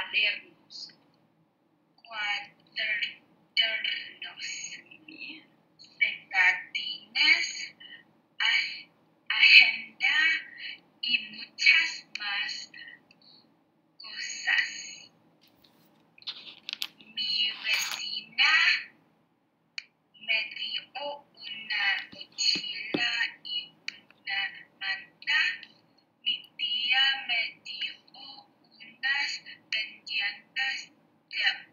adermos Yeah.